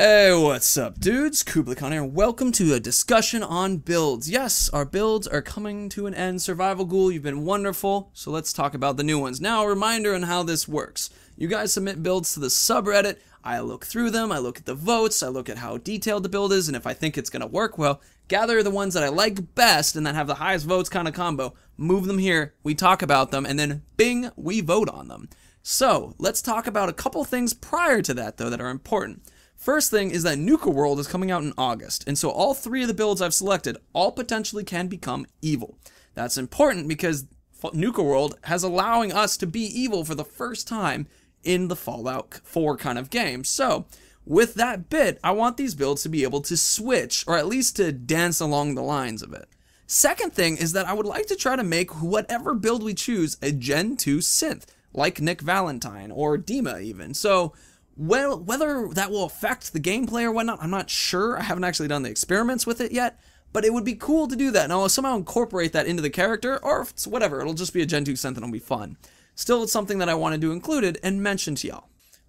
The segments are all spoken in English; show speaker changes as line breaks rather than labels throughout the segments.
Hey, what's up, dudes? Kooblay Khan here. Welcome to a discussion on builds. Yes, our builds are coming to an end. Survival Ghoul, you've been wonderful, so let's talk about the new ones. Now, a reminder on how this works. You guys submit builds to the subreddit. I look through them, I look at the votes, I look at how detailed the build is, and if I think it's going to work well, gather the ones that I like best and that have the highest votes kind of combo, move them here, we talk about them, and then bing, we vote on them. So, let's talk about a couple things prior to that, though, that are important. First thing is that Nuka World is coming out in August, and so all three of the builds I've selected all potentially can become evil. That's important because Nuka World has allowing us to be evil for the first time in the Fallout 4 kind of game. So, with that bit, I want these builds to be able to switch, or at least to dance along the lines of it. Second thing is that I would like to try to make whatever build we choose a Gen 2 synth, like Nick Valentine, or Dima even. So, well, whether that will affect the gameplay or whatnot, I'm not sure. I haven't actually done the experiments with it yet, but it would be cool to do that. And I'll somehow incorporate that into the character, or if it's whatever, it'll just be a Gen 2 synth and it'll be fun. Still, it's something that I wanted to include and mention to y'all.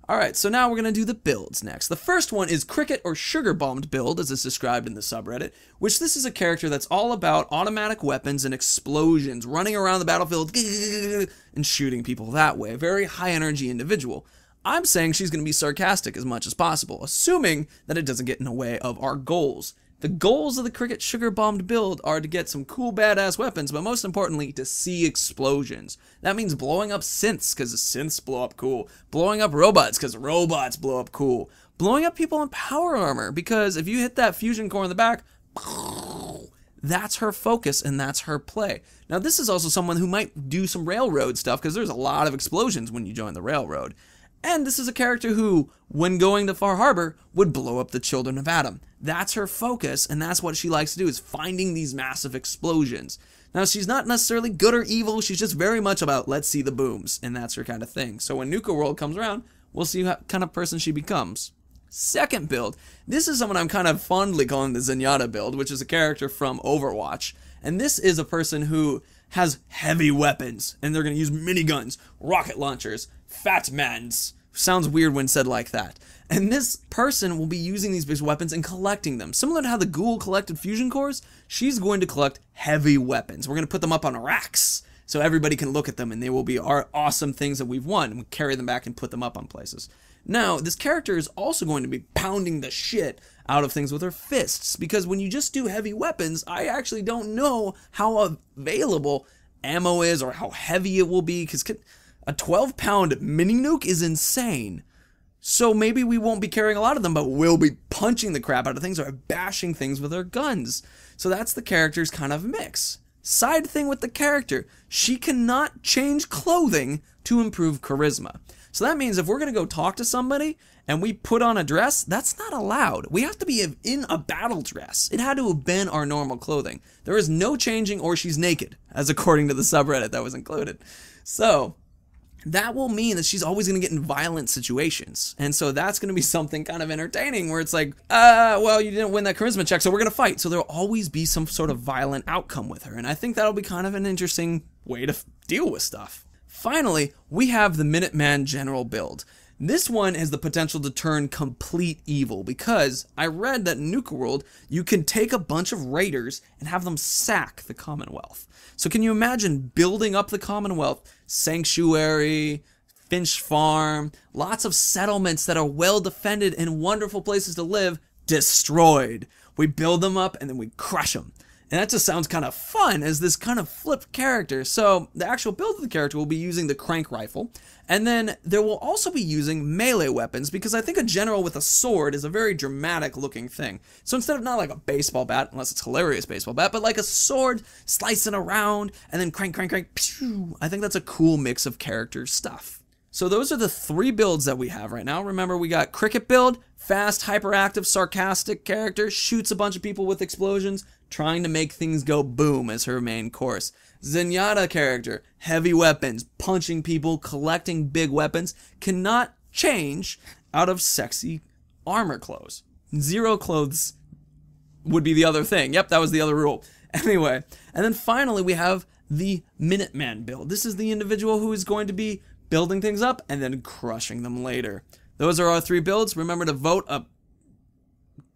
Alright, so now we're going to do the builds next. The first one is Cricket or Sugar Bombed build, as it's described in the subreddit, which this is a character that's all about automatic weapons and explosions, running around the battlefield and shooting people that way. A very high energy individual. I'm saying she's going to be sarcastic as much as possible, assuming that it doesn't get in the way of our goals. The goals of the Cricket Sugar Bombed build are to get some cool badass weapons, but most importantly, to see explosions. That means blowing up synths, because synths blow up cool. Blowing up robots, because robots blow up cool. Blowing up people in power armor, because if you hit that fusion core in the back, that's her focus and that's her play. Now, this is also someone who might do some railroad stuff, because there's a lot of explosions when you join the railroad. And this is a character who, when going to Far Harbor, would blow up the children of Atom. That's her focus, and that's what she likes to do, is finding these massive explosions. Now, she's not necessarily good or evil, she's just very much about let's see the booms, and that's her kind of thing. So when Nuka World comes around, we'll see what kind of person she becomes. Second build, this is someone I'm kind of fondly calling the Zenyatta build, which is a character from Overwatch. And this is a person who has heavy weapons, and they're going to use miniguns, rocket launchers, fat mans. Sounds weird when said like that. And this person will be using these big weapons and collecting them. Similar to how the ghoul collected fusion cores, she's going to collect heavy weapons. We're going to put them up on racks so everybody can look at them and they will be our awesome things that we've won. And we carry them back and put them up on places. Now, this character is also going to be pounding the shit out of things with her fists because when you just do heavy weapons, I actually don't know how available ammo is or how heavy it will be because a 12 pound mini nuke is insane. So maybe we won't be carrying a lot of them, but we'll be punching the crap out of things or bashing things with our guns. So that's the character's kind of mix. Side thing with the character, she cannot change clothing to improve charisma. So that means if we're going to go talk to somebody and we put on a dress, that's not allowed. We have to be in a battle dress. It had to have been our normal clothing. There is no changing or she's naked, as according to the subreddit that was included. So, that will mean that she's always going to get in violent situations. And so that's going to be something kind of entertaining where it's like, uh, well, you didn't win that charisma check, so we're going to fight. So there'll always be some sort of violent outcome with her. And I think that'll be kind of an interesting way to deal with stuff. Finally, we have the Minuteman General build. This one has the potential to turn complete evil because I read that in Nuka World, you can take a bunch of raiders and have them sack the Commonwealth. So can you imagine building up the Commonwealth, Sanctuary, Finch Farm, lots of settlements that are well defended and wonderful places to live, destroyed. We build them up and then we crush them. And that just sounds kind of fun as this kind of flipped character. So the actual build of the character will be using the crank rifle. And then there will also be using melee weapons because I think a general with a sword is a very dramatic looking thing. So instead of not like a baseball bat, unless it's hilarious baseball bat, but like a sword slicing around and then crank, crank, crank, pew, I think that's a cool mix of character stuff. So those are the three builds that we have right now. Remember, we got Cricket build, fast, hyperactive, sarcastic character, shoots a bunch of people with explosions, trying to make things go boom as her main course. Zenyatta character, heavy weapons, punching people, collecting big weapons, cannot change out of sexy armor clothes. Zero clothes would be the other thing. Yep, that was the other rule. Anyway, and then finally we have the Minuteman build. This is the individual who is going to be building things up and then crushing them later. Those are our three builds. Remember to vote a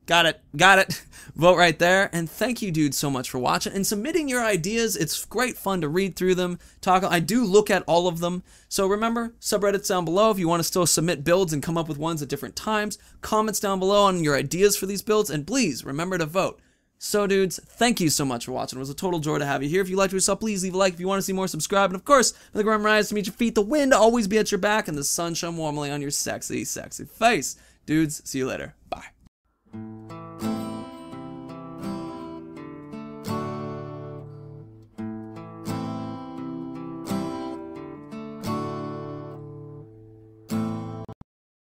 Got it. Got it. Vote right there. And thank you, dude, so much for watching and submitting your ideas. It's great fun to read through them. Talk. I do look at all of them. So remember, subreddits down below if you want to still submit builds and come up with ones at different times. Comments down below on your ideas for these builds. And please remember to vote. So, dudes, thank you so much for watching. It was a total joy to have you here. If you liked what you saw, please leave a like. If you want to see more, subscribe. And of course, may the ground rise to meet your feet, the wind always be at your back, and the sun shine warmly on your sexy, sexy face. Dudes, see you later. Bye.